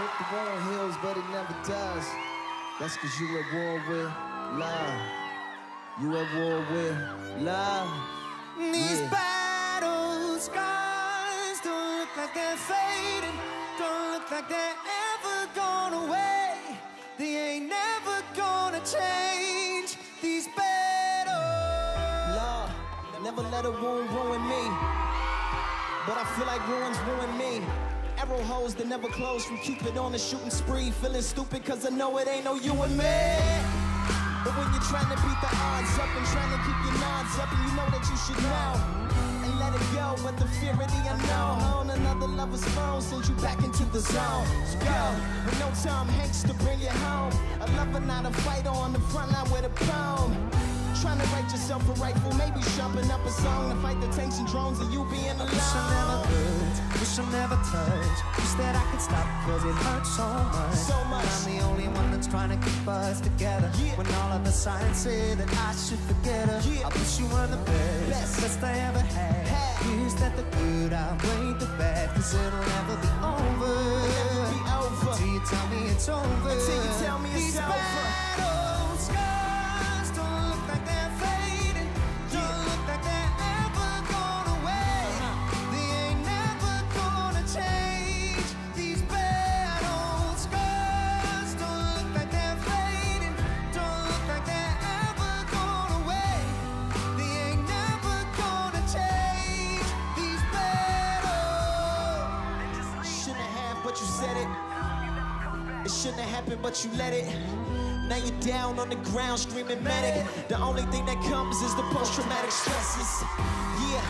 Hope the war heals, but it never does. That's cause you at war with love. You at war with love. These Yeah. battle scars don't look like they're fading, don't look like they're ever gone away. They ain't never gonna change. These battles. Love, never let a wound ruin me. But I feel like ruins ruin me. Arrow holes that never close from Cupid on a shooting spree. Feeling stupid cause I know it ain't no you and me. But when you're trying to beat the odds up and trying to keep your nods up, and you know that you should know and let it go. But the fear of the unknown on another lover's phone sends you back into the zone. So go, with no Tom Hanks to bring you home. A lover, not a fighter on the front line with a poem. Yourself a rifle, maybe sharpen up a song to fight the tanks and drones and you being alone. Wish I never could, wish I never touched. Wish that I could stop cause it hurts so much. So much. I'm the only one that's trying to keep us together. Yeah. When all of the signs say that I should forget her. Yeah. I wish you were the best, Best. best I ever had. Had. Here's that the good outweighed the bad, cause it'll never be over. never be over. Until you tell me it's over. Until you tell me it's These over. It shouldn't have happened, but you let it. Now you're down on the ground screaming medic. The only thing that comes is the post traumatic stresses. Yeah,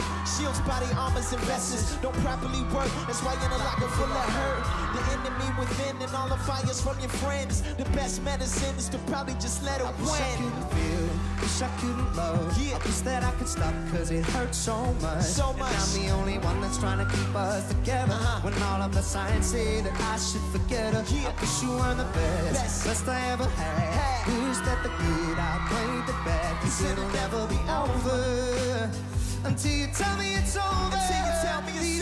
shields, body armors, and vests don't properly work. That's why you're in a locker full of hurt. The enemy within and all the fires from your friends. The best medicine is to probably just let it I wish I couldn't feel, wish I couldn't love. Yeah. I wish that I could stop cause it hurts so much. So much. And. I'm the only one that's trying to keep us together. Uh-huh. When all of the signs say that I should forget her. Yeah. I wish you were the best, Best. best I ever had. Had. Wish that the good outweighed the bad cause it'll never be over. Until you tell me it's over. Until you tell me it's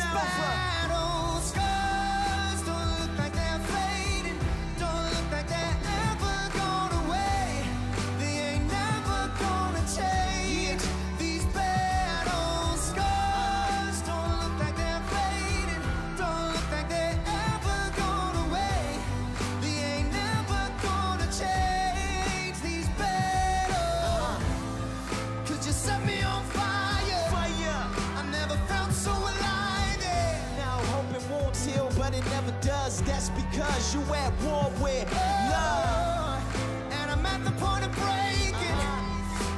but it never does. That's because you at war with love. And I'm at the point of breaking,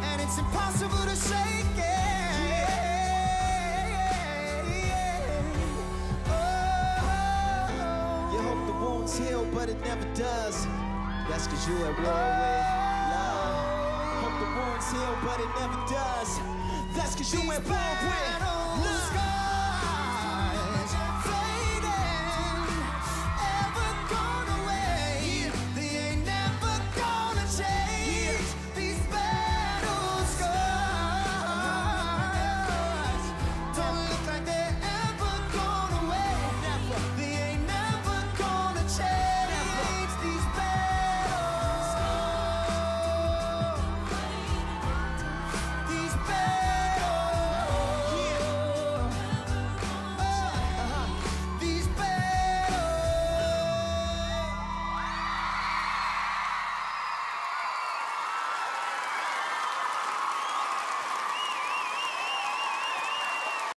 and it's impossible to shake it. Oh. You hope the wounds heal, but it never does. That's cause you at war with love. Hope the wounds heal, but it never does. That's cause you at war with